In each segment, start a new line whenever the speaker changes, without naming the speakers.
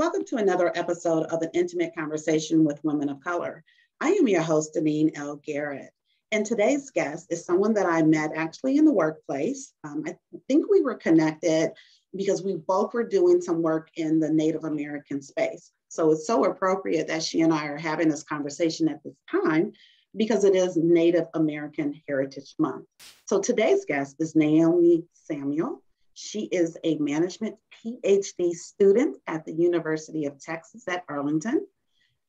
Welcome to another episode of an intimate conversation with women of color. I am your host, Deneen L. Garrett. And today's guest is someone that I met actually in the workplace. Um, I think we were connected because we both were doing some work in the Native American space. So it's so appropriate that she and I are having this conversation at this time because it is Native American Heritage Month. So today's guest is Naomi Samuel. She is a management PhD student at the University of Texas at Arlington.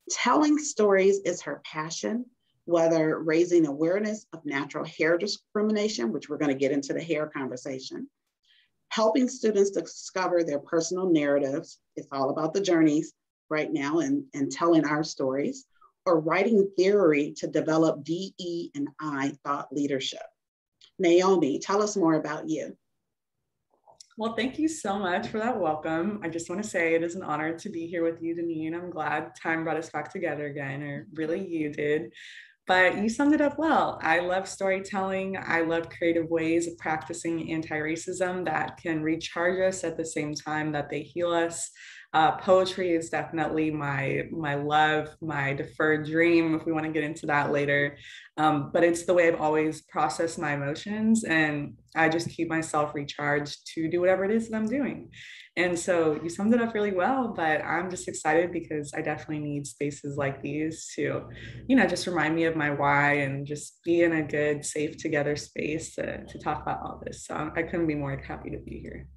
Telling stories is her passion, whether raising awareness of natural hair discrimination, which we're going to get into the hair conversation, helping students discover their personal narratives. It's all about the journeys right now and, and telling our stories, or writing theory to develop DE and I thought leadership. Naomi, tell us more about you.
Well, thank you so much for that welcome. I just want to say it is an honor to be here with you, Deneen. I'm glad time brought us back together again, or really you did. But you summed it up well. I love storytelling. I love creative ways of practicing anti racism that can recharge us at the same time that they heal us. Uh, poetry is definitely my my love, my deferred dream. If we want to get into that later, um, but it's the way I've always processed my emotions, and I just keep myself recharged to do whatever it is that I'm doing. And so you summed it up really well. But I'm just excited because I definitely need spaces like these to, you know, just remind me of my why and just be in a good, safe together space to to talk about all this. So I couldn't be more happy to be here.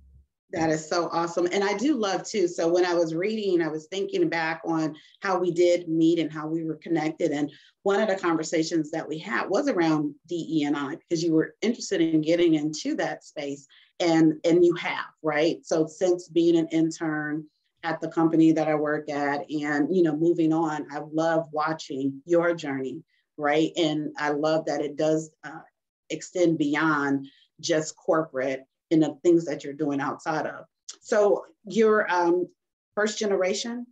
That is so awesome. And I do love too. So when I was reading, I was thinking back on how we did meet and how we were connected. And one of the conversations that we had was around DE&I because you were interested in getting into that space and and you have, right? So since being an intern at the company that I work at and you know moving on, I love watching your journey, right? And I love that it does uh, extend beyond just corporate in the things that you're doing outside of. So you're um, first generation?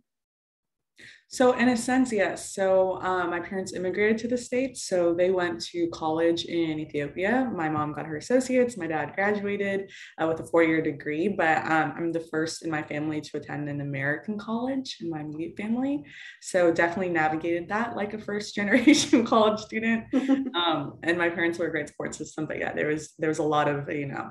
So in a sense, yes. So um, my parents immigrated to the States. So they went to college in Ethiopia. My mom got her associates. My dad graduated uh, with a four-year degree, but um, I'm the first in my family to attend an American college in my immediate family. So definitely navigated that like a first generation college student. um, and my parents were a great support system, but yeah, there was, there was a lot of, you know,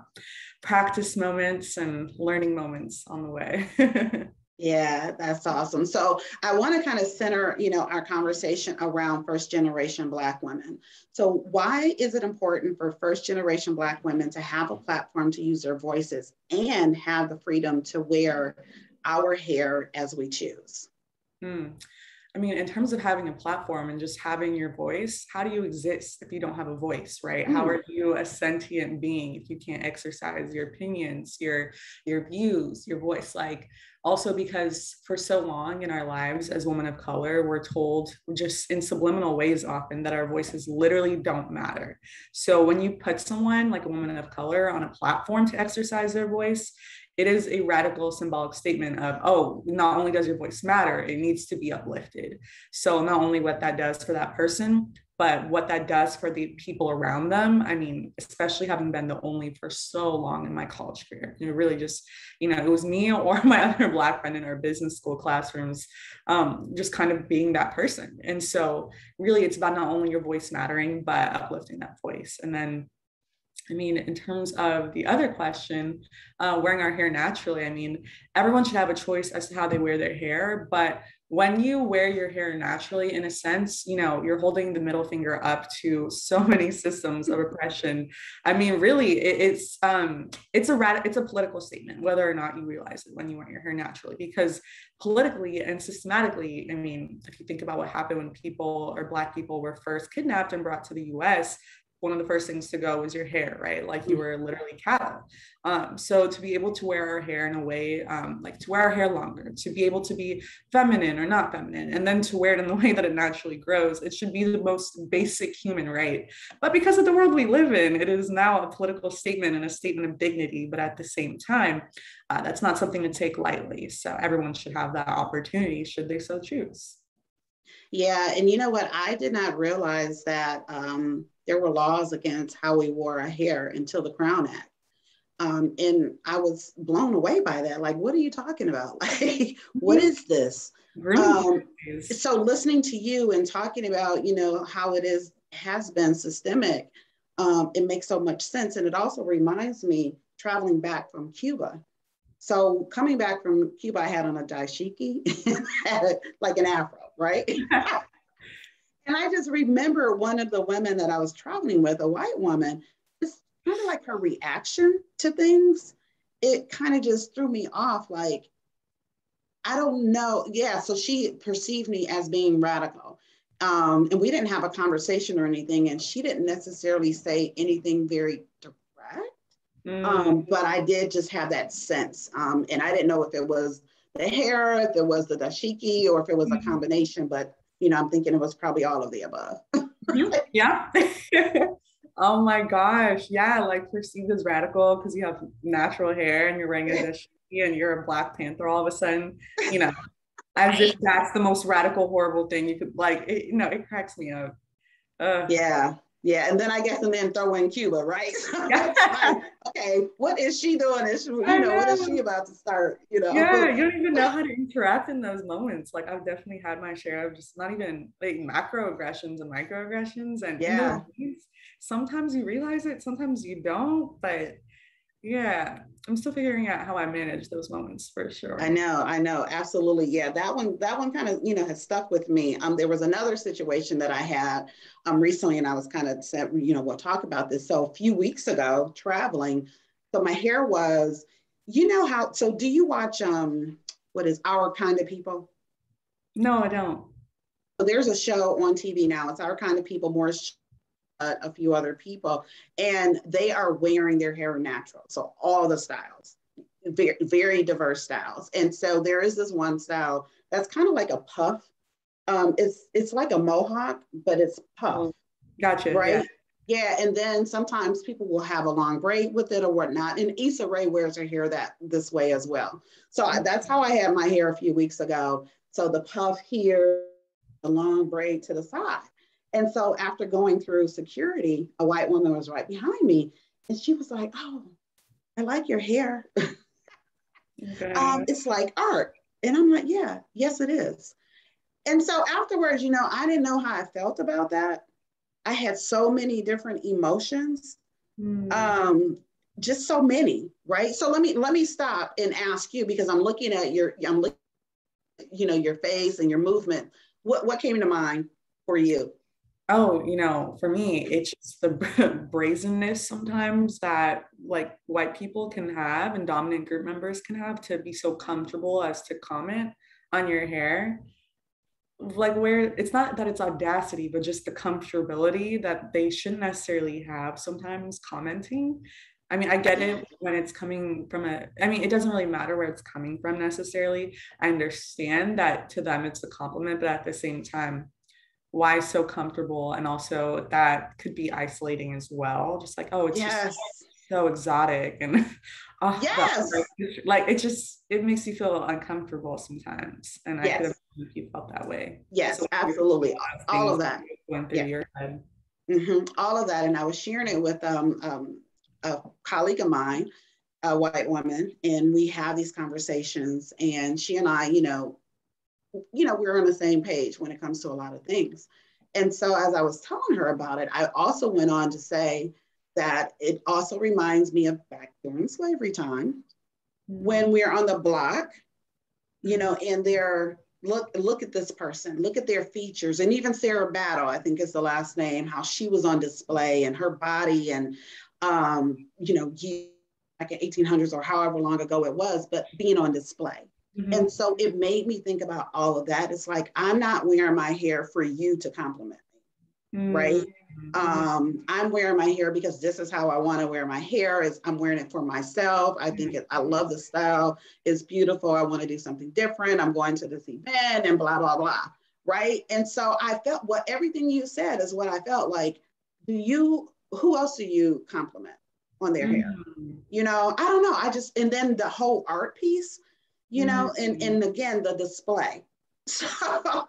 practice moments and learning moments on the way.
yeah, that's awesome. So I want to kind of center, you know, our conversation around first generation Black women. So why is it important for first generation Black women to have a platform to use their voices and have the freedom to wear our hair as we choose?
Hmm. I mean, in terms of having a platform and just having your voice, how do you exist if you don't have a voice, right? Mm. How are you a sentient being if you can't exercise your opinions, your your views, your voice? Like also because for so long in our lives as women of color, we're told just in subliminal ways often that our voices literally don't matter. So when you put someone like a woman of color on a platform to exercise their voice, it is a radical symbolic statement of, oh, not only does your voice matter, it needs to be uplifted. So, not only what that does for that person, but what that does for the people around them. I mean, especially having been the only for so long in my college career, you know, really just, you know, it was me or my other Black friend in our business school classrooms, um, just kind of being that person. And so, really, it's about not only your voice mattering, but uplifting that voice. And then I mean, in terms of the other question, uh, wearing our hair naturally, I mean, everyone should have a choice as to how they wear their hair. But when you wear your hair naturally, in a sense, you know, you're holding the middle finger up to so many systems of oppression. I mean, really, it, it's um, it's a rad- it's a political statement, whether or not you realize it when you wear your hair naturally, because politically and systematically, I mean, if you think about what happened when people or Black people were first kidnapped and brought to the US, one of the first things to go was your hair, right? Like you mm. were literally cattle. Um, so to be able to wear our hair in a way, um, like to wear our hair longer, to be able to be feminine or not feminine, and then to wear it in the way that it naturally grows, it should be the most basic human right. But because of the world we live in, it is now a political statement and a statement of dignity. But at the same time, uh, that's not something to take lightly. So everyone should have that opportunity should they so choose.
Yeah, and you know what? I did not realize that um, there were laws against how we wore our hair until the Crown Act. Um, and I was blown away by that. Like, what are you talking about? Like, what mm-hmm. this? Um, so listening to you and talking about, you know, how it is has been systemic, um, it makes so much sense. And it also reminds me traveling back from Cuba. So coming back from Cuba, I had on a dashiki, like an afro, right? and I just remember one of the women that I was traveling with, a white woman, just kind of like her reaction to things. It kind of just threw me off. Like, I don't know. Yeah, so she perceived me as being radical. Um, and we didn't have a conversation or anything, and she didn't necessarily say anything very direct. Mm. Um, but I did just have that sense. Um, and I didn't know if it was the hair, if it was the dashiki, or if it was mm-hmm. a combination, but you know, I'm thinking it was probably all of the above.
Yeah. oh my gosh. Yeah, like perceived as radical because you have natural hair and you're wearing a dashiki and you're a Black Panther all of a sudden, you know, as if that's the most radical, horrible thing you could like, it, you know, it cracks me up.
Uh, yeah. Yeah, and then I guess and then throw in Cuba, right? okay, what is she doing? Is she, you know, know, what is she about to start? You know,
yeah, you don't even know how to interact in those moments. Like I've definitely had my share of just not even like macroaggressions and microaggressions, and
yeah,
sometimes you realize it, sometimes you don't, but yeah i'm still figuring out how i manage those moments for sure.
I know i know absolutely yeah that one that one kind of you know has stuck with me. Um there was another situation that i had um recently and i was kind of said you know we'll talk about this. So a few weeks ago traveling so my hair was you know how so do you watch um what is our kind of people?
No i don't.
So there's a show on tv now it's our kind of people more a few other people, and they are wearing their hair natural. So all the styles, very, very diverse styles. And so there is this one style that's kind of like a puff. Um, it's it's like a mohawk, but it's puff. Oh,
gotcha.
Right. Yeah. Yeah, and then sometimes people will have a long braid with it or whatnot. And Issa Rae wears her hair that this way as well. So I, that's how I had my hair a few weeks ago. So the puff here, the long braid to the side. And so after going through security, a white woman was right behind me and she was like, Oh, I like your hair. Okay. um, it's like art. And I'm like, Yeah, yes, it is. And so afterwards, you know, I didn't know how I felt about that. I had so many different emotions. Mm. Um, just so many, right? So let me let me stop and ask you because I'm looking at your I'm looking, you know, your face and your movement. What what came to mind for you?
Oh, you know, for me, it's just the brazenness sometimes that like white people can have and dominant group members can have to be so comfortable as to comment on your hair. Like, where it's not that it's audacity, but just the comfortability that they shouldn't necessarily have sometimes commenting. I mean, I get it when it's coming from a, I mean, it doesn't really matter where it's coming from necessarily. I understand that to them it's a compliment, but at the same time, why so comfortable and also that could be isolating as well just like oh it's yes. just so exotic and
oh, yes.
like, like, it just it makes you feel uncomfortable sometimes and yes. i could have you felt that way
yes so absolutely all of that
went through yeah. your head
mm-hmm. all of that and i was sharing it with um, um, a colleague of mine a white woman and we have these conversations and she and i you know you know, we're on the same page when it comes to a lot of things. And so as I was telling her about it, I also went on to say that it also reminds me of back during slavery time mm-hmm. when we're on the block, you know, and they're look look at this person, look at their features, and even Sarah Battle, I think is the last name, how she was on display and her body and um, you know, like in 1800s or however long ago it was, but being on display. Mm-hmm. And so it made me think about all of that. It's like, I'm not wearing my hair for you to compliment me, mm-hmm. right? Um, I'm wearing my hair because this is how I want to wear my hair. Is I'm wearing it for myself. I think it, I love the style. It's beautiful. I want to do something different. I'm going to this event and blah blah blah, right? And so I felt what everything you said is what I felt like. Do you? Who else do you compliment on their mm-hmm. hair? You know, I don't know. I just and then the whole art piece you know, mm-hmm. and, and again, the display.
So,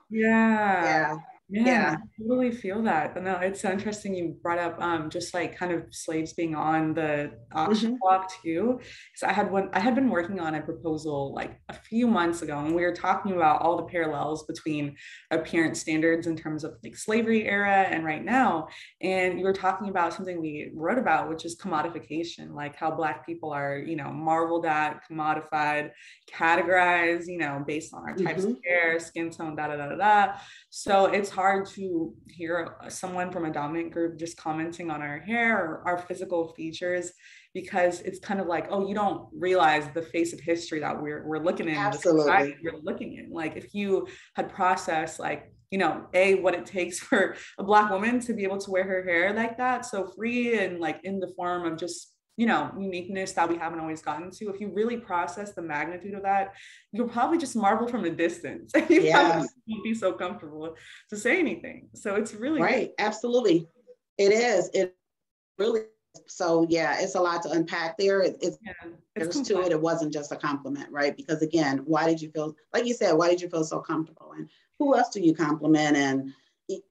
yeah.
Yeah.
Yeah, yeah. I totally feel that. No, it's so interesting you brought up um just like kind of slaves being on the auction mm-hmm. block too. Because I had one I had been working on a proposal like a few months ago, and we were talking about all the parallels between appearance standards in terms of like slavery era and right now. And you were talking about something we wrote about, which is commodification, like how black people are, you know, marveled at, commodified, categorized, you know, based on our types mm-hmm. of hair, skin tone, da da da da da. So it's hard to hear uh, someone from a dominant group just commenting on our hair or our physical features because it's kind of like, oh, you don't realize the face of history that we're, we're looking in.
Absolutely.
You're looking in. Like if you had processed like, you know, a what it takes for a black woman to be able to wear her hair like that, so free and like in the form of just you know uniqueness that we haven't always gotten to. If you really process the magnitude of that you'll probably just marvel from a distance. You yeah. won't be so comfortable to say anything. So it's really
right. Good. absolutely. It is. It really so yeah it's a lot to unpack there. It, it's, yeah, it's there's to it it wasn't just a compliment right? Because again why did you feel like you said why did you feel so comfortable? And who else do you compliment? And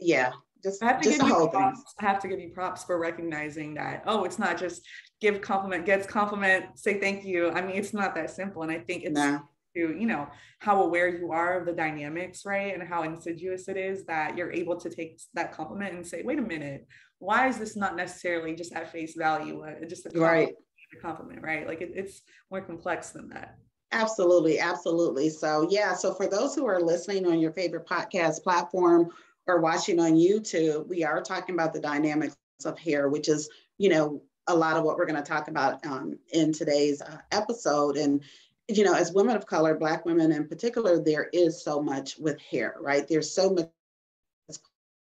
yeah just,
I have
to just
give you props. I have to give you props for recognizing that. Oh, it's not just give compliment, gets compliment, say thank you. I mean, it's not that simple. And I think it's nah. to, you know, how aware you are of the dynamics, right? And how insidious it is that you're able to take that compliment and say, wait a minute, why is this not necessarily just at face value, uh, just a compliment, right. a compliment, right? Like it, it's more complex than that.
Absolutely, absolutely. So yeah, so for those who are listening on your favorite podcast platform or watching on YouTube, we are talking about the dynamics of hair, which is, you know, a lot of what we're going to talk about um, in today's uh, episode. And, you know, as women of color, Black women in particular, there is so much with hair, right? There's so much.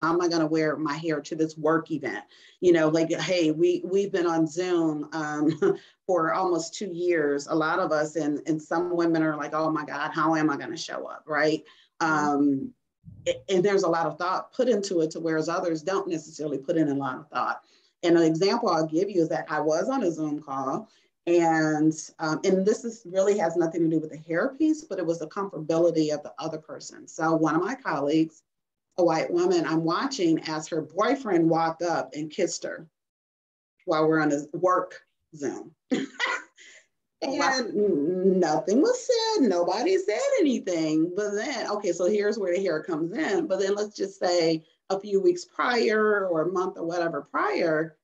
How am I going to wear my hair to this work event? You know, like, hey, we we've been on Zoom um, for almost two years. A lot of us, and and some women are like, oh my God, how am I going to show up, right? Mm-hmm. Um, and there's a lot of thought put into it to whereas others don't necessarily put in a lot of thought. And an example I'll give you is that I was on a Zoom call and um, and this is really has nothing to do with the hair piece, but it was the comfortability of the other person. So one of my colleagues, a white woman, I'm watching as her boyfriend walked up and kissed her while we're on a work Zoom. And nothing was said. Nobody said anything. But then, okay, so here's where the hair comes in. But then let's just say a few weeks prior or a month or whatever prior,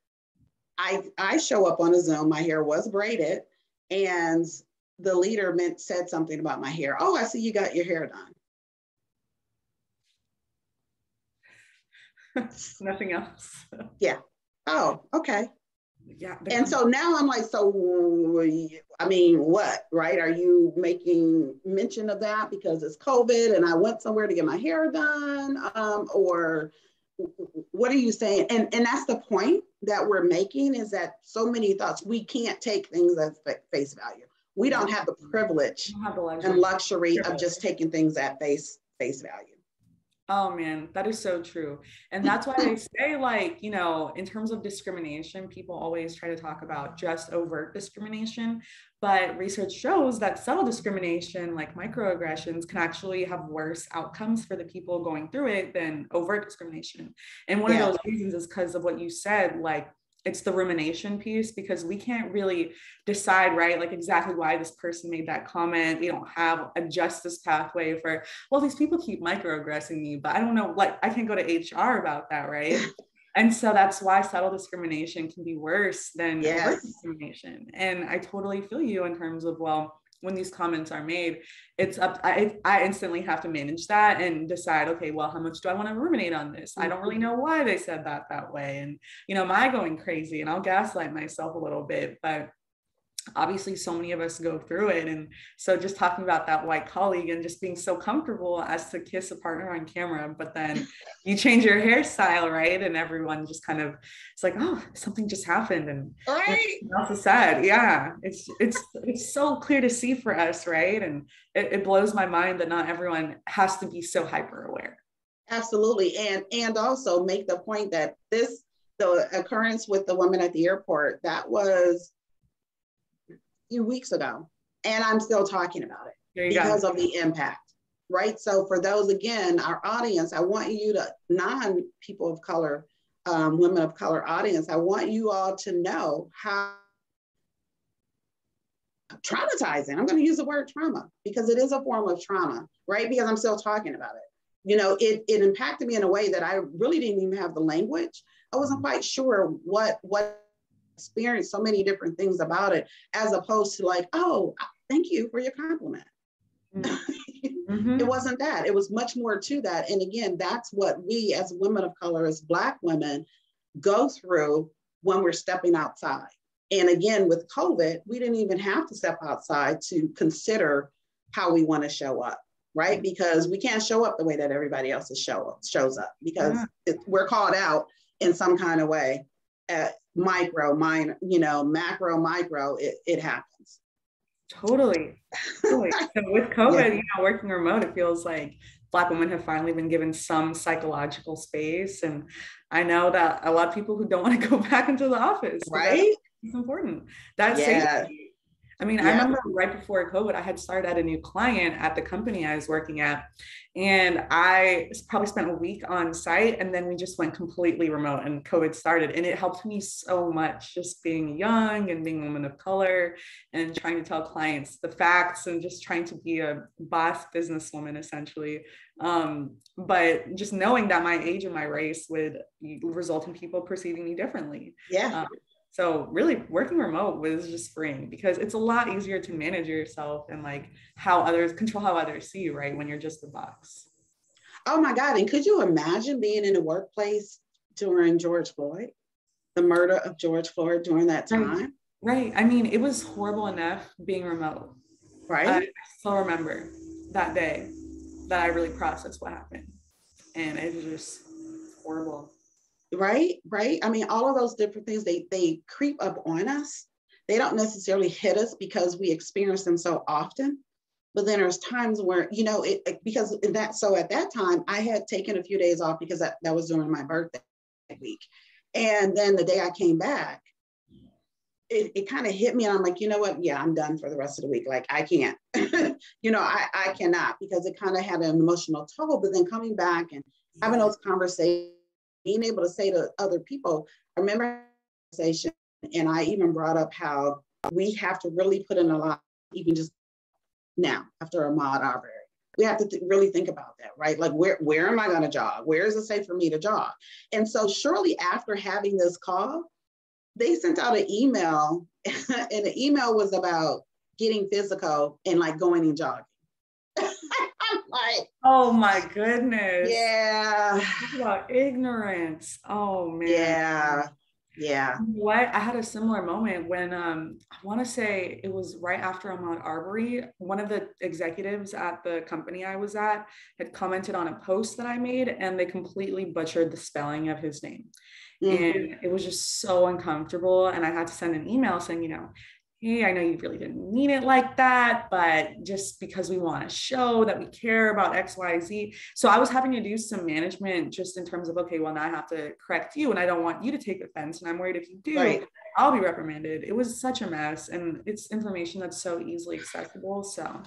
I I show up on a Zoom. My hair was braided, and the leader meant said something about my hair. Oh, I see you got your hair
done. Nothing else.
yeah. Oh, okay yeah and so now i'm like so i mean what right? Are you making mention of that because it's covid and i went somewhere to get my hair done um, or what are you saying? And and that's the point that we're making is that so many thoughts we can't take things at face value. We don't have the privilege have the luxury. and luxury of just taking things at face face value
Oh man, that is so true. And that's why I say, like, you know, in terms of discrimination, people always try to talk about just overt discrimination. But research shows that subtle discrimination, like microaggressions, can actually have worse outcomes for the people going through it than overt discrimination. And one yeah. of those reasons is because of what you said, like, it's the rumination piece because we can't really decide right like exactly why this person made that comment. We don't have a justice pathway for well these people keep microaggressing me but i don't know like i can't go to hr about that right? And so that's why subtle discrimination can be worse than yes. discrimination. And i totally feel you in terms of well when these comments are made, it's up. I, I instantly have to manage that and decide, okay, well, how much do I want to ruminate on this? I don't really mm-hmm. know why they said that that way. And, you know, am I going crazy? And I'll gaslight myself a little bit, but obviously so many of us go through it and so just talking about that white colleague and just being so comfortable as to kiss a partner on camera but then you change your hairstyle right? And everyone just kind of it's like oh something just happened and
right.
else is said. Yeah it's it's it's so clear to see for us right? And it, it blows my mind that not everyone has to be so hyper aware
absolutely and and also make the point that this the occurrence with the woman at the airport that was few weeks ago, and I'm still talking about it because go. of the impact. right? So for those, again, our audience, I want you to, non people of color, um, women of color audience, I want you all to know how traumatizing. I'm going to use the word trauma because it is a form of trauma, right? Because I'm still talking about it. You know, it, it impacted me in a way that I really didn't even have the language. I wasn't quite sure what what experienced so many different things about it, as opposed to like, oh, thank you for your compliment. Mm-hmm. it wasn't that. It was much more to that. And again, that's what we as women of color, as Black women, go through when we're stepping outside. And again, with COVID, we didn't even have to step outside to consider how we want to show up, right? Because we can't show up the way that everybody else is show, up, shows up because yeah. it, we're called out in some kind of way. At micro, minor, you know, macro, micro, it, it happens.
Totally. totally. so with COVID, yeah. you know, working remote, it feels like Black women have finally been given some psychological space. And I know that a lot of people who don't want to go back into the office.
Right.
It's important. That's yeah. safety I mean, yeah. I remember right before COVID, I had started at a new client at the company I was working at. And I probably spent a week on site and then we just went completely remote and COVID started. And it helped me so much just being young and being a woman of color and trying to tell clients the facts and just trying to be a boss businesswoman essentially. Um, but just knowing that my age and my race would result in people perceiving me differently.
Yeah.
Um, so really working remote was just freeing because it's a lot easier to manage yourself and like how others control how others see you, right? When you're just the box.
Oh my God. And could you imagine being in a workplace during George Floyd, the murder of George Floyd during that time?
Right. right. I mean, it was horrible enough being remote.
Right.
I still remember that day that I really processed what happened. And it was just horrible
right? Right? I mean all of those different things they they creep up on us. They don't necessarily hit us because we experience them so often. But then there's times where you know it, because that so at that time i had taken a few days off because that, that was during my birthday week. And then the day i came back it, it kind of hit me and i'm like you know what? Yeah i'm done for the rest of the week. Like i can't. You know i i cannot because it kind of had an emotional toll. But then coming back and having those conversations being able to say to other people, I remember conversation, and I even brought up how we have to really put in a lot, even just now after Ahmaud Arbery. We have to th- really think about that, right? Like, where where am I going to jog? Where is it safe for me to jog? And so, shortly after having this call, they sent out an email, and the email was about getting physical and like going and jogging.
like, oh my goodness.
Yeah.
Talk about ignorance. Oh man.
Yeah. Yeah.
What I had a similar moment when um I want to say it was right after Ahmaud Arbery, one of the executives at the company I was at had commented on a post that I made and they completely butchered the spelling of his name. Mm-hmm. And it was just so uncomfortable. And I had to send an email saying, you know, hey, I know you really didn't mean it like that, but just because we want to show that we care about X, Y, Z. So I was having to do some management just in terms of, okay, well, now I have to correct you and I don't want you to take offense. And I'm worried if you do, right. I'll be reprimanded. It was such a mess. And it's information that's so easily accessible. So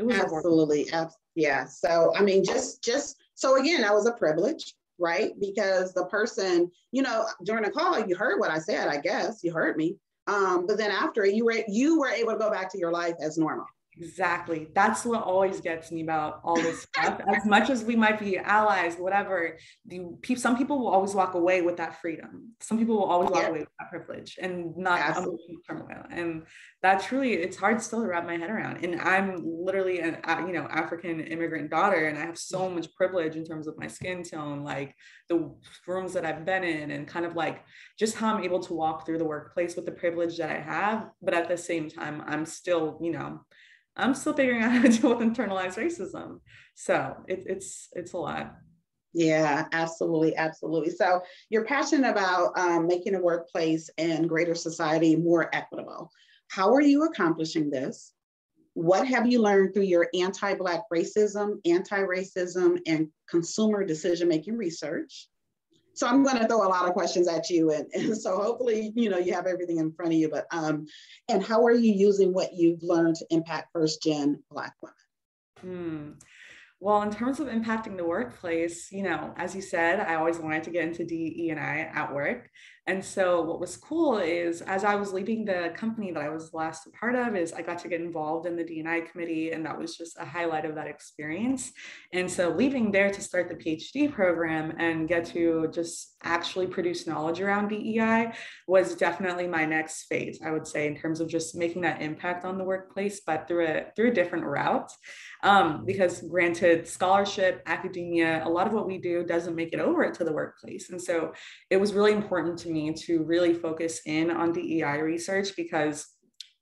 it was absolutely. yeah. So, I mean, just, just, so again, that was a privilege right? Because the person, you know, during the call, you heard what I said, I guess you heard me. Um, but then after you were you were able to go back to your life as normal.
Exactly. That's what always gets me about all this stuff. as much as we might be allies, whatever, the, some people will always walk away with that freedom. Some people will always walk yeah. away with that privilege and not turmoil. And that's really it's hard still to wrap my head around. And I'm literally an, uh, you know, African immigrant daughter, and I have so mm-hmm. much privilege in terms of my skin tone, like the rooms that I've been in, and kind of like just how I'm able to walk through the workplace with the privilege that I have. But at the same time, I'm still, you know, I'm still figuring out how to deal with internalized racism. So it, it's it's a lot.
Yeah, absolutely, absolutely. So you're passionate about um, making a workplace and greater society more equitable. How are you accomplishing this? What have you learned through your anti-Black racism, anti-racism, and consumer decision-making research? So I'm going to throw a lot of questions at you, and, and so hopefully, you know, you have everything in front of you. But um, and how are you using what you've learned to impact first gen Black women?
Hmm. Well, in terms of impacting the workplace, you know, as you said, I always wanted to get into DE and I at work. And so what was cool is as I was leaving the company that I was last a part of is I got to get involved in the D&I committee and that was just a highlight of that experience. And so leaving there to start the PhD program and get to just actually produce knowledge around DEI was definitely my next phase, I would say, in terms of just making that impact on the workplace, but through a through a different route. Um, because granted, scholarship, academia, a lot of what we do doesn't make it over to the workplace. And so it was really important to me to really focus in on DEI research because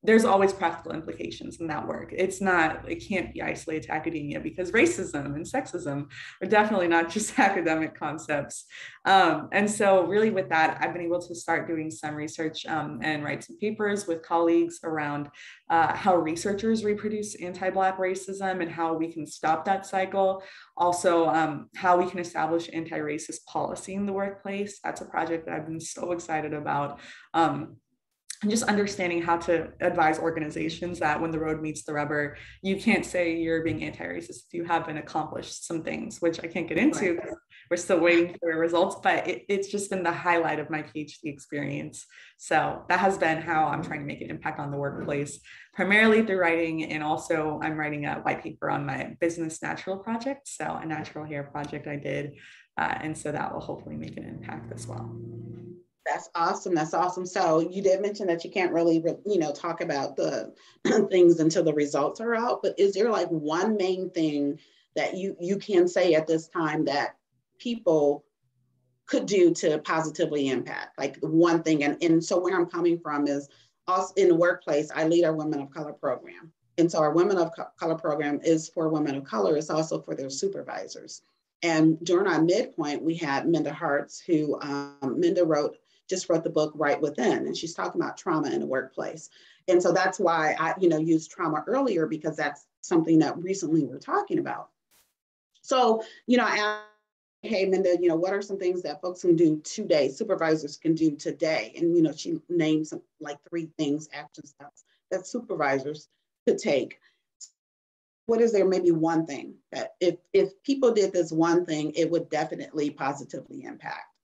there's always practical implications in that work. It's not, it can't be isolated to academia because racism and sexism are definitely not just academic concepts. Um, and so, really, with that, I've been able to start doing some research um, and write some papers with colleagues around uh, how researchers reproduce anti Black racism and how we can stop that cycle. Also, um, how we can establish anti racist policy in the workplace. That's a project that I've been so excited about. Um, and just understanding how to advise organizations that when the road meets the rubber, you can't say you're being anti-racist if you haven't accomplished some things, which I can't get into because we're still waiting for results. But it, it's just been the highlight of my PhD experience. So that has been how I'm trying to make an impact on the workplace, primarily through writing, and also I'm writing a white paper on my business natural project, so a natural hair project I did, uh, and so that will hopefully make an impact as well.
That's awesome. That's awesome. So you did mention that you can't really, you know, talk about the things until the results are out. But is there like one main thing that you you can say at this time that people could do to positively impact? Like one thing. And and so where I'm coming from is also in the workplace. I lead our Women of Color program, and so our Women of Color program is for women of color. It's also for their supervisors. And during our midpoint, we had Minda Harts, who um, Minda wrote just wrote the book Right Within, and she's talking about trauma in the workplace. And so that's why I, you know, used trauma earlier because that's something that recently we're talking about. So, you know, I asked, hey, Minda, you know, what are some things that folks can do today, supervisors can do today? And, you know, she named some like three things, action steps that supervisors could take. What is there maybe one thing that if, if people did this one thing, it would definitely positively impact?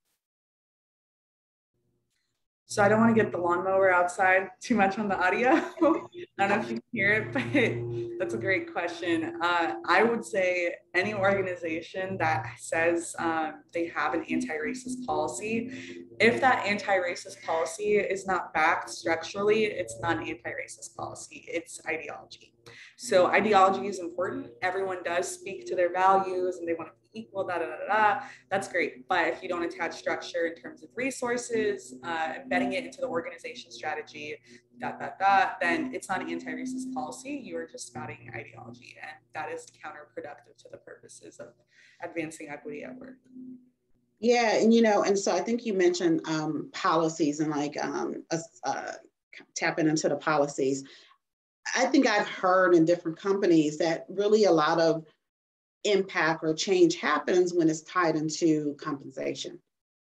So I don't want to get the lawnmower outside too much on the audio. I don't know if you can hear it, but that's a great question. Uh, I would say any organization that says um, they have an anti-racist policy, if that anti-racist policy is not backed structurally, it's not an anti-racist policy, it's ideology. So ideology is important. Everyone does speak to their values and they want to equal, da, da, da, da, that's great. But if you don't attach structure in terms of resources, uh, embedding it into the organization strategy, da, da, da, then it's not an anti-racist policy. You are just spouting ideology. And that is counterproductive to the purposes of advancing equity at work.
Yeah, and you know, and so I think you mentioned um, policies and like um, uh, tapping into the policies. I think I've heard in different companies that really a lot of impact or change happens when it's tied into compensation.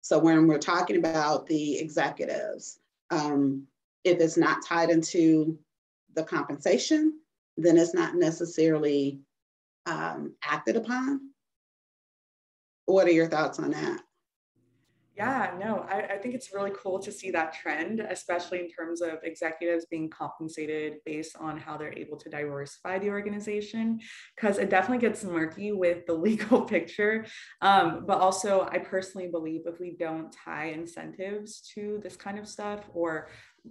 So when we're talking about the executives, um, if it's not tied into the compensation, then it's not necessarily um, acted upon. What are your thoughts on that?
Yeah, no, I, I, think it's really cool to see that trend, especially in terms of executives being compensated based on how they're able to diversify the organization, because it definitely gets murky with the legal picture. Um, but also, I personally believe if we don't tie incentives to this kind of stuff or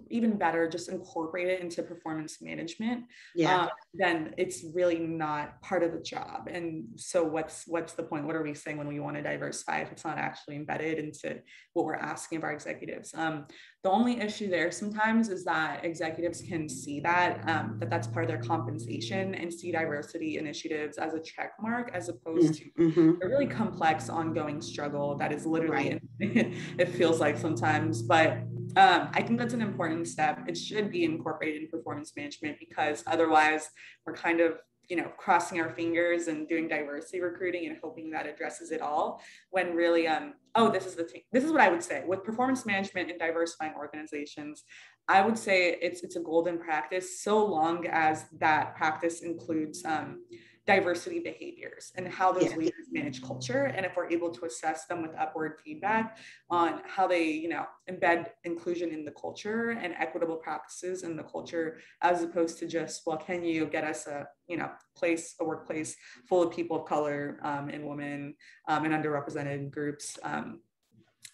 even better just incorporate it into performance management yeah. uh, then it's really not part of the job. And so what's what's the point? What are we saying when we want to diversify if it's not actually embedded into what we're asking of our executives? Um, the only issue there sometimes is that executives can see that um, that that's part of their compensation and see diversity initiatives as a check mark as opposed to mm-hmm. a really complex ongoing struggle that is literally right. it feels like sometimes. But um, I think that's an important step. It should be incorporated in performance management because otherwise we're kind of you know crossing our fingers and doing diversity recruiting and hoping that addresses it all when really um oh this is the thing this is what i would say with performance management and diversifying organizations i would say it's it's a golden practice so long as that practice includes um diversity behaviors and how those yeah. leaders manage culture and if we're able to assess them with upward feedback on how they you know embed inclusion in the culture and equitable practices in the culture as opposed to just well can you get us a you know place a workplace full of people of color um, and women um, and underrepresented groups um,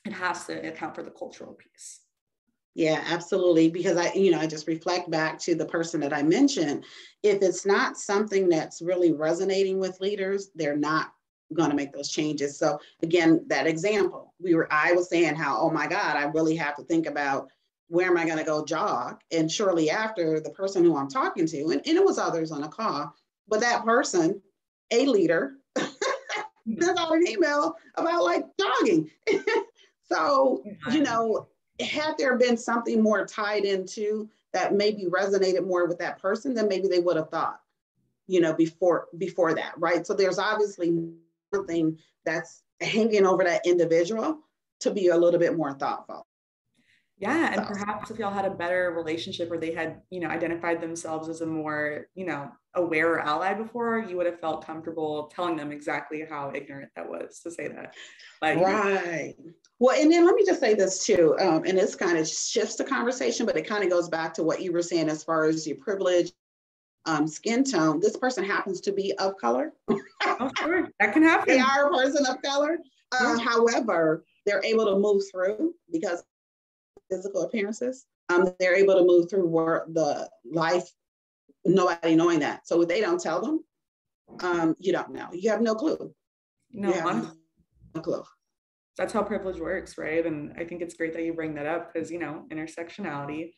it has to account for the cultural piece
yeah, absolutely. Because I, you know, I just reflect back to the person that I mentioned. If it's not something that's really resonating with leaders, they're not going to make those changes. So again, that example, we were, I was saying how, oh my God, I really have to think about where am I going to go jog? And shortly after, the person who I'm talking to, and, and it was others on a call, but that person, a leader, hmm. sent out an email about like jogging. so, you know, had there been something more tied into that maybe resonated more with that person, then maybe they would have thought, you know, before before that, right? So there's obviously something that's hanging over that individual to be a little bit more thoughtful.
Yeah, and perhaps if y'all had a better relationship or they had, you know, identified themselves as a more, you know, aware ally before, you would have felt comfortable telling them exactly how ignorant that was to say that.
But, right. Well, and then let me just say this too, um, and this kind of shifts the conversation, but it kind of goes back to what you were saying as far as your privilege, um, skin tone. This person happens to be of color.
oh, sure, that can happen.
They are a person of color. Uh, yeah. However, they're able to move through because physical appearances. Um, they're able to move through work, the life, nobody knowing that. So if they don't tell them, um, you don't know. You have no clue.
No, no clue. That's how privilege works, right? And I think it's great that you bring that up because, you know, intersectionality,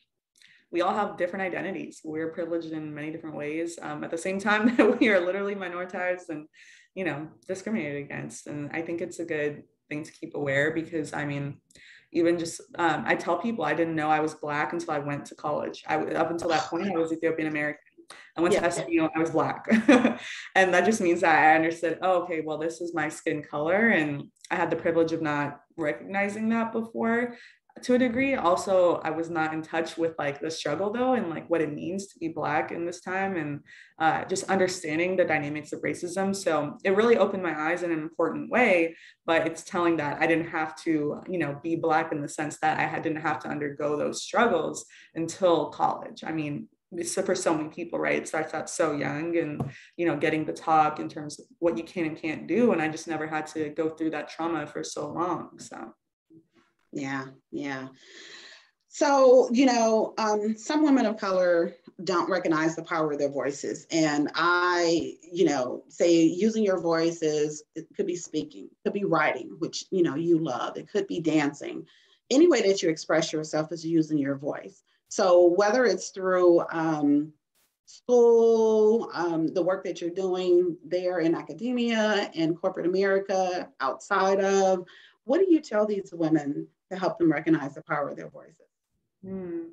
we all have different identities. We're privileged in many different ways. Um, at the same time that we are literally minoritized and, you know, discriminated against. And I think it's a good thing to keep aware because, I mean, even just um, I tell people I didn't know I was black until I went to college. I up until that point I was Ethiopian American. I went yeah. to SMU, I was black. and that just means that I understood, oh, okay, well, this is my skin color. And I had the privilege of not recognizing that before to a degree also i was not in touch with like the struggle though and like what it means to be black in this time and uh, just understanding the dynamics of racism so it really opened my eyes in an important way but it's telling that i didn't have to you know be black in the sense that i had, didn't have to undergo those struggles until college i mean for so many people right it starts out so young and you know getting the talk in terms of what you can and can't do and i just never had to go through that trauma for so long so
yeah, yeah. So, you know, um, some women of color don't recognize the power of their voices. And I, you know, say using your voice is, it could be speaking, could be writing, which, you know, you love, it could be dancing. Any way that you express yourself is using your voice. So whether it's through um, school, um, the work that you're doing there in academia and corporate America, outside of, what do you tell these women to help them recognize the power of their voices?
Mm.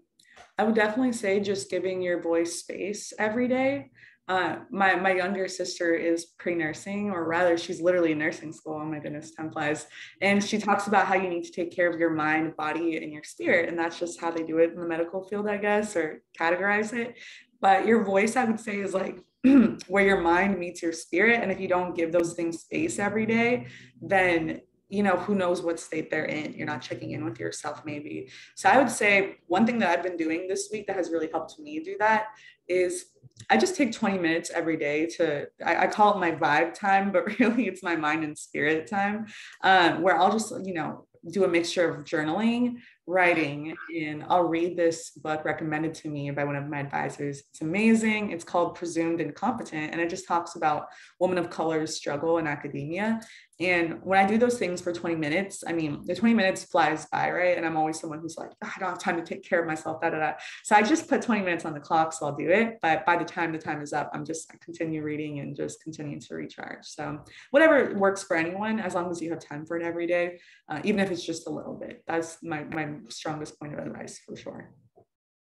I would definitely say just giving your voice space every day. Uh, my my younger sister is pre-nursing, or rather, she's literally in nursing school. Oh my goodness, time flies! And she talks about how you need to take care of your mind, body, and your spirit, and that's just how they do it in the medical field, I guess, or categorize it. But your voice, I would say, is like where your mind meets your spirit, and if you don't give those things space every day, then you know, who knows what state they're in. You're not checking in with yourself, maybe. So I would say one thing that I've been doing this week that has really helped me do that is I just take 20 minutes every day to, I, I call it my vibe time, but really it's my mind and spirit time, um, where I'll just, you know, do a mixture of journaling, writing, and I'll read this book recommended to me by one of my advisors. It's amazing. It's called Presumed Incompetent, and it just talks about women of color's struggle in academia. And when I do those things for 20 minutes, I mean, the 20 minutes flies by, right? And I'm always someone who's like, oh, I don't have time to take care of myself, da, da, da. So I just put 20 minutes on the clock, so I'll do it. But by the time the time is up, I'm just I continue reading and just continuing to recharge. So whatever works for anyone, as long as you have time for it every day, uh, even if it's just a little bit. That's my, my strongest point of advice for sure.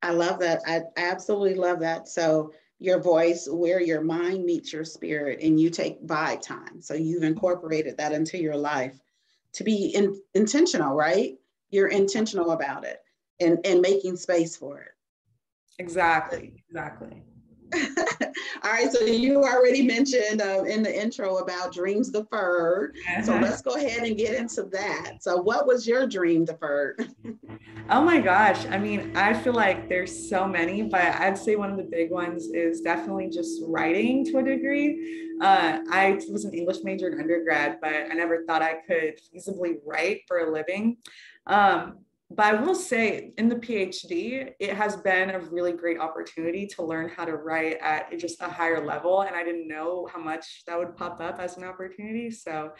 I love that. I absolutely love that. So your voice where your mind meets your spirit and you take by time. So you've incorporated that into your life to be in, intentional, right? You're intentional about it and, and making space for it.
Exactly, exactly.
All right, so you already mentioned uh, in the intro about dreams deferred. Uh-huh. So let's go ahead and get into that. So, what was your dream deferred?
oh my gosh. I mean, I feel like there's so many, but I'd say one of the big ones is definitely just writing to a degree. Uh, I was an English major in undergrad, but I never thought I could feasibly write for a living. Um, but I will say in the PhD, it has been a really great opportunity to learn how to write at just a higher level. And I didn't know how much that would pop up as an opportunity. So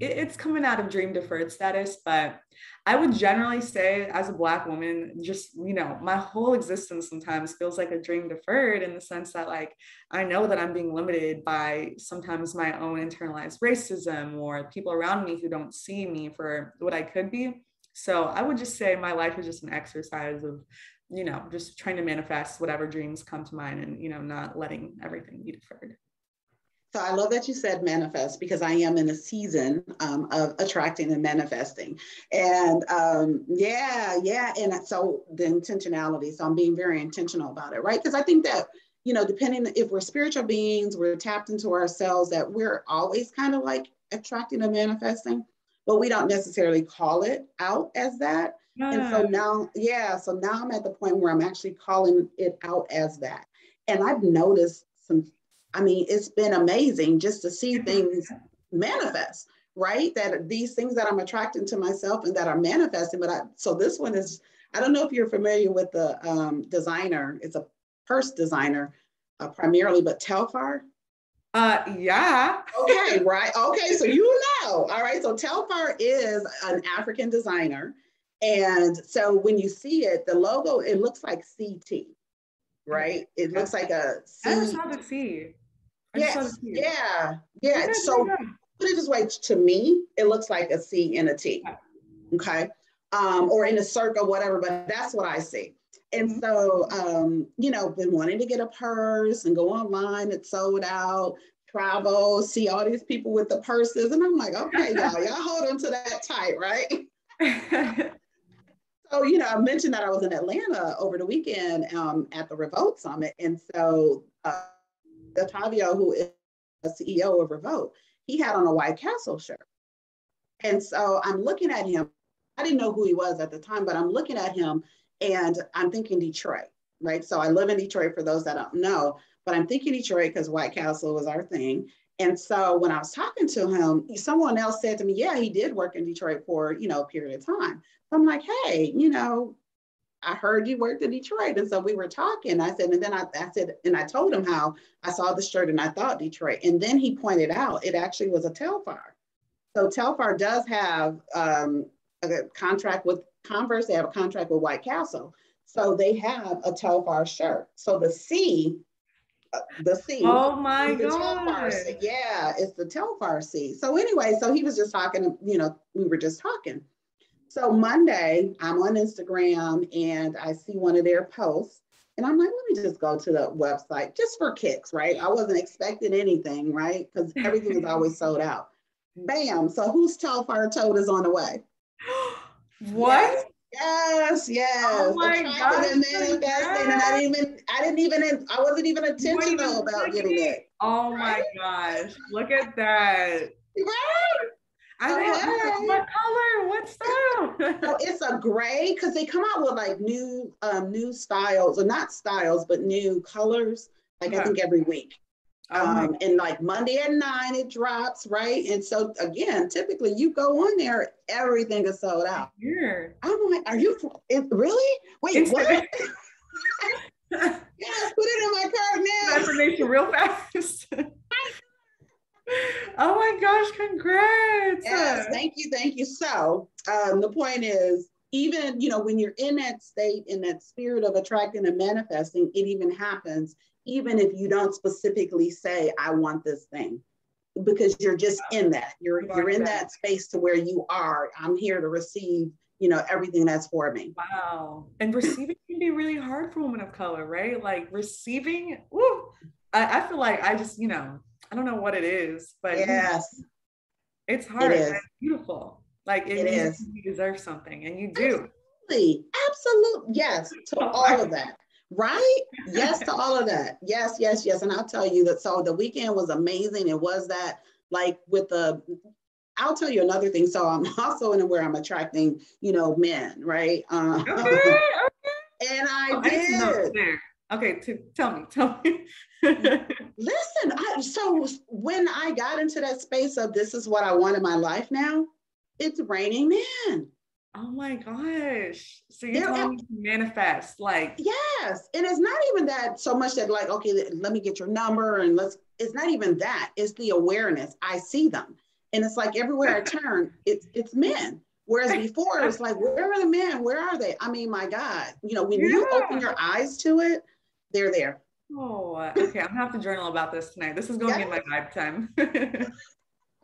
it, it's coming out of dream deferred status. But I would generally say, as a Black woman, just, you know, my whole existence sometimes feels like a dream deferred in the sense that, like, I know that I'm being limited by sometimes my own internalized racism or people around me who don't see me for what I could be so I would just say my life is just an exercise of, you know, just trying to manifest whatever dreams come to mind and, you know, not letting everything be deferred.
So I love that you said manifest because I am in a season um, of attracting and manifesting. And um, yeah, yeah. And so the intentionality. So I'm being very intentional about it, right? Because I think that, you know, depending if we're spiritual beings, we're tapped into ourselves, that we're always kind of like attracting and manifesting but we don't necessarily call it out as that. And so now, yeah, so now I'm at the point where I'm actually calling it out as that. And I've noticed some, I mean, it's been amazing just to see things manifest, right? That these things that I'm attracting to myself and that are manifesting. But I, so this one is, I don't know if you're familiar with the um, designer, it's a purse designer uh, primarily, but Telfar.
Uh, yeah.
okay, right. Okay, so you know. All right, so Telfar is an African designer. And so when you see it, the logo, it looks like CT, right? It looks like a
C. I just saw the C.
I yes, yeah, yeah. so put it this way, to me, it looks like a C and a T, okay? Um, or in a circle, whatever, but that's what I see. And mm-hmm. so, um, you know, been wanting to get a purse and go online, it's sold out, travel, see all these people with the purses. And I'm like, okay, y'all, y'all hold on to that tight, right? so, you know, I mentioned that I was in Atlanta over the weekend um, at the Revolt Summit. And so, uh, Detavio, who is the CEO of Revolt, he had on a White Castle shirt. And so I'm looking at him. I didn't know who he was at the time, but I'm looking at him and I'm thinking Detroit, right? So I live in Detroit for those that don't know, but I'm thinking Detroit because White Castle was our thing. And so when I was talking to him, someone else said to me, yeah, he did work in Detroit for, you know, a period of time. So I'm like, hey, you know, I heard you worked in Detroit. And so we were talking. I said, and then I, I said, and I told him how I saw the shirt and I thought Detroit. And then he pointed out it actually was a Telfar. So Telfar does have um, a contract with Converse, they have a contract with White Castle. So they have a Telfar shirt. So the C, uh, the C.
Oh my God.
Yeah, it's the Telfar C. So anyway, so he was just talking, you know, we were just talking. So Monday, I'm on Instagram and I see one of their posts. And I'm like, let me just go to the website just for kicks, right? I wasn't expecting anything, right? Because everything is always sold out. Bam. So whose Telfar Toad is on the way?
What?
Yes, yes. Oh
my god!
And manifesting, and I didn't even, I didn't even, I wasn't even intentional about getting it.
Oh right? my gosh! Look at that.
Right.
I okay. what color? What style?
so it's a gray because they come out with like new, um, new styles, or not styles, but new colors. Like I think every week. Oh um, and like Monday at nine, it drops, right? And so again, typically you go on there, everything is sold out.
Here.
I'm like, are you really? Wait, it's what? yes, put it in my card now.
Information real fast. oh my gosh, congrats.
Yes, thank you, thank you. So um, the point is, even you know, when you're in that state, in that spirit of attracting and manifesting, it even happens even if you don't specifically say, I want this thing, because you're just in that. You're you're in that space to where you are. I'm here to receive, you know, everything that's for me.
Wow. And receiving can be really hard for women of color, right? Like receiving, woo, I, I feel like I just, you know, I don't know what it is, but
yes,
it's hard. It. It's beautiful. Like it, it is. You deserve something, and you do.
Absolutely, absolutely, yes to all of that Right? Yes to all of that. Yes, yes, yes. And I'll tell you that so the weekend was amazing. It was that like with the I'll tell you another thing. So I'm also in where I'm attracting, you know, men, right? Uh, okay, okay. And I oh, did.
I okay, t- tell me, tell me.
Listen, I, so when I got into that space of this is what I want in my life now, it's raining men.
Oh my gosh. So you're telling me to manifest like
yes. And it's not even that so much that like, okay, let me get your number and let's it's not even that. It's the awareness. I see them. And it's like everywhere I turn, it's it's men. Whereas before it's like, where are the men? Where are they? I mean, my God, you know, when yeah. you open your eyes to it, they're there.
Oh, okay. I'm gonna have to journal about this tonight. This is going yes. in my vibe time.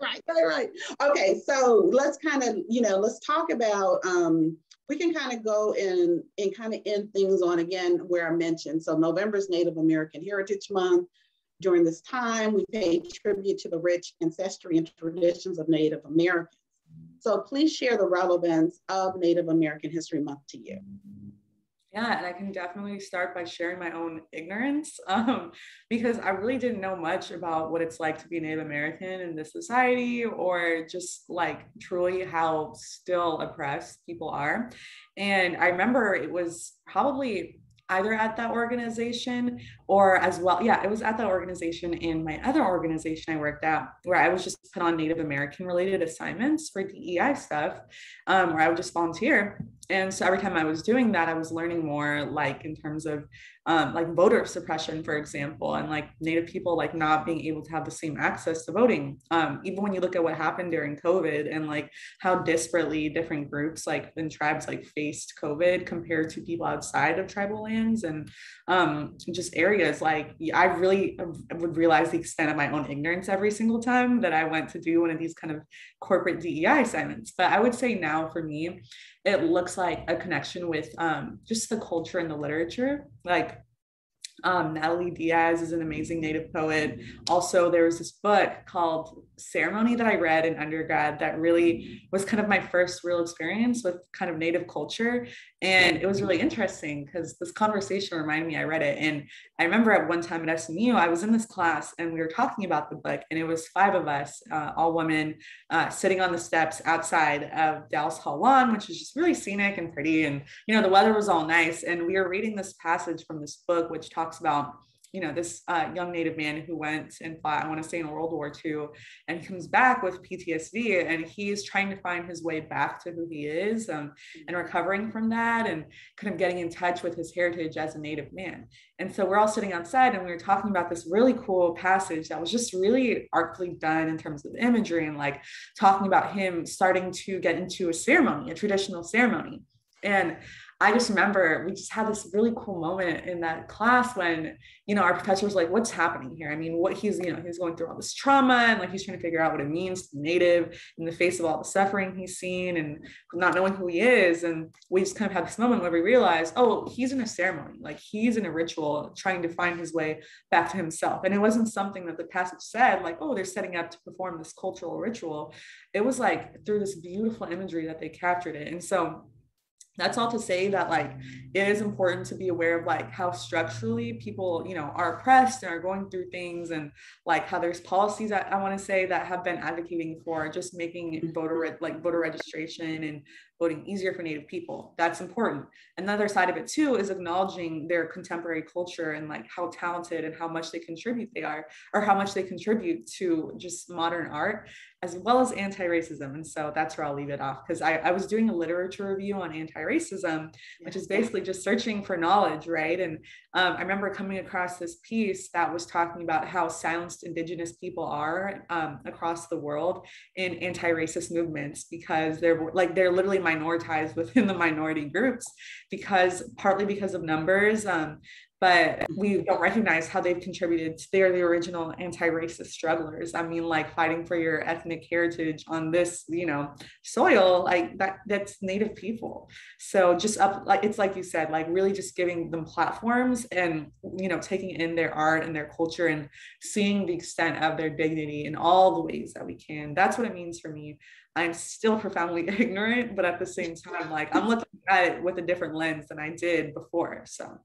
right, right, right. Okay, so let's kind of, you know, let's talk about um, we can kind of go and and kind of end things on again where I mentioned. So November's Native American Heritage Month. During this time, we pay tribute to the rich ancestry and traditions of Native Americans. So please share the relevance of Native American History Month to you.
Yeah, and I can definitely start by sharing my own ignorance um, because I really didn't know much about what it's like to be Native American in this society or just like truly how still oppressed people are. And I remember it was probably either at that organization or as well. Yeah, it was at that organization in my other organization I worked at where I was just put on Native American related assignments for DEI stuff, um, where I would just volunteer. And so every time I was doing that, I was learning more, like in terms of um, like voter suppression, for example, and like Native people like not being able to have the same access to voting. Um, even when you look at what happened during COVID and like how disparately different groups like and tribes like faced COVID compared to people outside of tribal and um, just areas like I really would realize the extent of my own ignorance every single time that I went to do one of these kind of corporate DEI assignments. But I would say now for me, it looks like a connection with um, just the culture and the literature. Like um, Natalie Diaz is an amazing native poet. Also, there was this book called Ceremony that I read in undergrad that really was kind of my first real experience with kind of native culture. And it was really interesting because this conversation reminded me I read it. And I remember at one time at SMU, I was in this class and we were talking about the book, and it was five of us, uh, all women, uh, sitting on the steps outside of Dallas Hall Lawn, which is just really scenic and pretty. And, you know, the weather was all nice. And we were reading this passage from this book, which talks about you know, this uh, young Native man who went and fought, I want to say in World War II, and comes back with PTSD and he's trying to find his way back to who he is um, and recovering from that and kind of getting in touch with his heritage as a Native man. And so we're all sitting outside and we were talking about this really cool passage that was just really artfully done in terms of imagery and like talking about him starting to get into a ceremony, a traditional ceremony. And I just remember we just had this really cool moment in that class when, you know, our professor was like, what's happening here? I mean, what he's, you know, he's going through all this trauma and like he's trying to figure out what it means to be native in the face of all the suffering he's seen and not knowing who he is. And we just kind of had this moment where we realized, oh, he's in a ceremony, like he's in a ritual trying to find his way back to himself. And it wasn't something that the passage said, like, oh, they're setting up to perform this cultural ritual. It was like through this beautiful imagery that they captured it. And so that's all to say that like it is important to be aware of like how structurally people you know are oppressed and are going through things and like how there's policies that i want to say that have been advocating for just making mm-hmm. voter like voter registration and voting easier for Native people. That's important. Another side of it too is acknowledging their contemporary culture and like how talented and how much they contribute they are, or how much they contribute to just modern art, as well as anti-racism. And so that's where I'll leave it off because I, I was doing a literature review on anti-racism, which is basically just searching for knowledge, right? And um, I remember coming across this piece that was talking about how silenced Indigenous people are um, across the world in anti-racist movements because they're like they're literally minoritized within the minority groups because partly because of numbers um, but we don't recognize how they've contributed. They're the original anti-racist strugglers. I mean, like fighting for your ethnic heritage on this, you know, soil, like that that's native people. So just up like it's like you said, like really just giving them platforms and you know, taking in their art and their culture and seeing the extent of their dignity in all the ways that we can. That's what it means for me. I'm still profoundly ignorant, but at the same time, like I'm looking at it with a different lens than I did before. So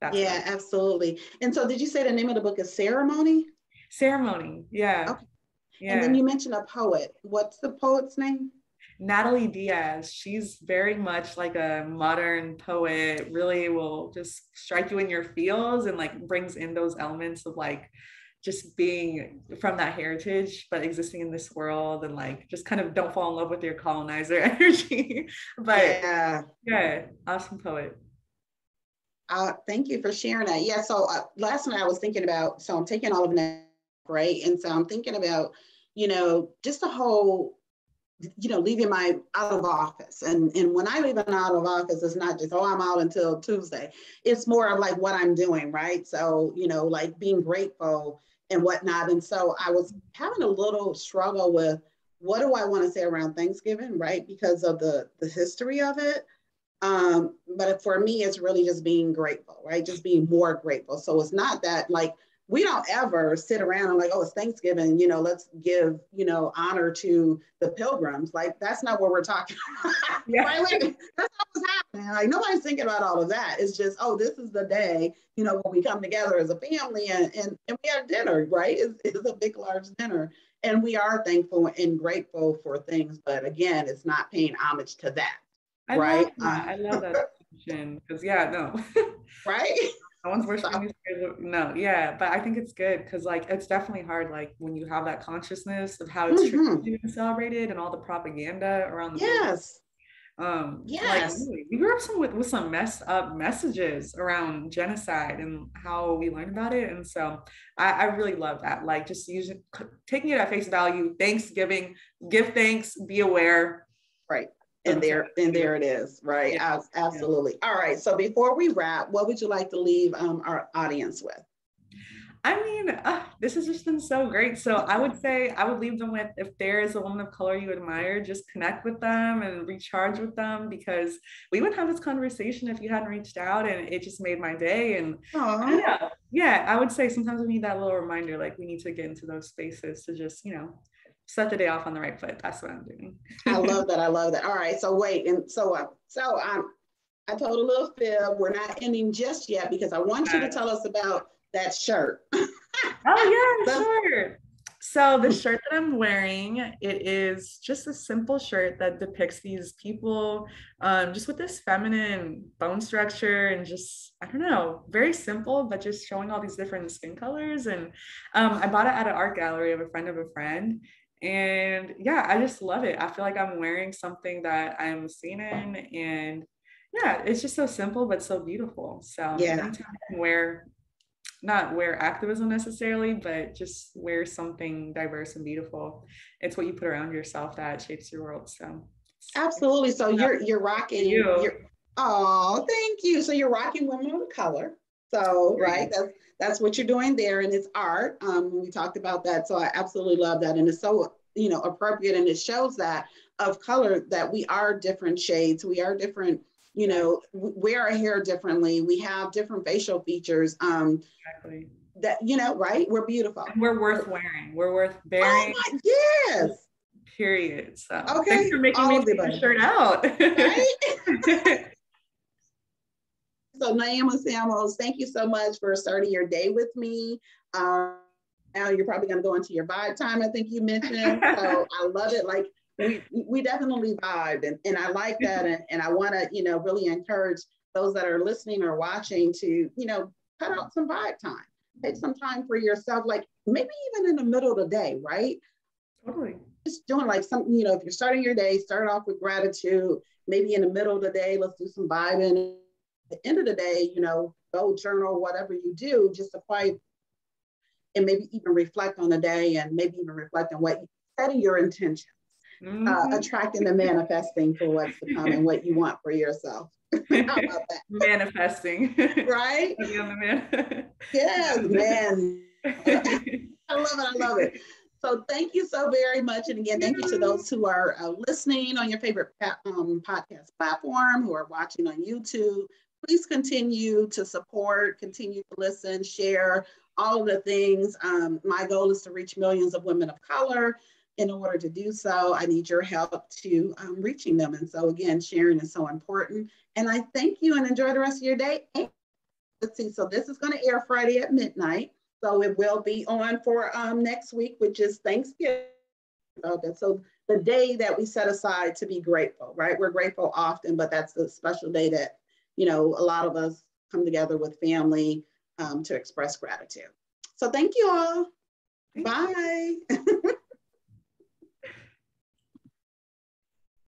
That's yeah, absolutely. And so, did you say the name of the book is Ceremony?
Ceremony. Yeah.
Okay. Yeah. And then you mentioned a poet. What's the poet's name?
Natalie Diaz, she's very much like a modern poet, really will just strike you in your feels and like brings in those elements of like just being from that heritage, but existing in this world and like just kind of don't fall in love with your colonizer energy. but yeah, yeah, awesome poet.
Uh, thank you for sharing that. Yeah. So uh, last night I was thinking about, so I'm taking all of that, right? And so I'm thinking about, you know, just the whole you know, leaving my out of office. And, and when I leave an out of office, it's not just, oh, I'm out until Tuesday. It's more of like what I'm doing, right? So, you know, like being grateful and whatnot. And so I was having a little struggle with what do I want to say around Thanksgiving, right? Because of the the history of it. Um, but for me, it's really just being grateful, right? Just being more grateful. So it's not that like we don't ever sit around and like, oh, it's Thanksgiving, you know, let's give, you know, honor to the pilgrims. Like, that's not what we're talking about. Yeah. right? Like, that's not happening. Like, nobody's thinking about all of that. It's just, oh, this is the day, you know, when we come together as a family and, and, and we have dinner, right? It's, it's a big, large dinner. And we are thankful and grateful for things. But again, it's not paying homage to that.
I
right?
Love that. Um, I love that because, yeah, no.
right?
No one's worshiping No, yeah, but I think it's good because like it's definitely hard like when you have that consciousness of how it's mm-hmm. celebrated and all the propaganda around the
yes.
Um, yes, like, we grew up some with, with some messed up messages around genocide and how we learned about it, and so I, I really love that. Like just using taking it at face value. Thanksgiving, give thanks, be aware.
Right and there and there it is right yeah. absolutely all right so before we wrap what would you like to leave um, our audience with
I mean, uh, this has just been so great. So I would say I would leave them with if there is a woman of color you admire, just connect with them and recharge with them because we wouldn't have this conversation if you hadn't reached out and it just made my day. And yeah, yeah, I would say sometimes we need that little reminder, like we need to get into those spaces to just, you know, set the day off on the right foot. That's what I'm doing.
I love that. I love that. All right. So wait, and so uh, so um, I told a little fib. We're not ending just yet because I want you to tell us about that shirt.
oh yeah, sure. So the shirt that I'm wearing, it is just a simple shirt that depicts these people, um, just with this feminine bone structure and just I don't know, very simple, but just showing all these different skin colors. And um, I bought it at an art gallery of a friend of a friend, and yeah i just love it i feel like i'm wearing something that i'm seen in and yeah it's just so simple but so beautiful so yeah anytime I can wear not wear activism necessarily but just wear something diverse and beautiful. It's what you put around yourself that shapes your world so.
Absolutely. So you're you're rocking you. you're oh thank you. So you're rocking women of color. So right that's that's what you're doing there and it's art. Um, we talked about that so i absolutely love that and it's so you know appropriate and it shows that of color that we are different shades. We are different you know wear our hair differently. We have different facial features um exactly. that you know right? We're beautiful.
And we're worth wearing. We're worth bearing
oh my, yes.
Period. So okay. thanks for making All me take the shirt out. Right?
So Naomi Samuel, thank you so much for starting your day with me. Um, now you're probably gonna go into your vibe time, I think you mentioned. So I love it. Like we, we definitely vibed and, and I like that. And, and I wanna, you know, really encourage those that are listening or watching to, you know, cut out some vibe time. Take some time for yourself, like maybe even in the middle of the day, right?
Totally.
Just doing like something, you know, if you're starting your day, start off with gratitude. Maybe in the middle of the day, let's do some vibing At the end of the day, you know, go journal, whatever you do, just to quiet and maybe even reflect on the day and maybe even reflect on what setting your intentions, uh, mm-hmm. uh, attracting and manifesting for what's to come and what you want for yourself.
Manifesting.
Right? yes, man. I love it. I love it. So thank you so very much. And again, thank you to those who are uh, listening on your favorite um, podcast platform, who are watching on YouTube, please continue to support, continue to listen, share all of the things. Um, my goal is to reach millions of women of color. In order to do so, I need your help to um, reaching them. And so again, sharing is so important. And I thank you and enjoy the rest of your day. let's see. So this is going to air Friday at midnight. So it will be on for um, next week, which is Thanksgiving. Okay, so the day that we set aside to be grateful, right? We're grateful often, but that's the special day that, you know, a lot of us come together with family um, to express gratitude. So thank you all. Thank Bye. You.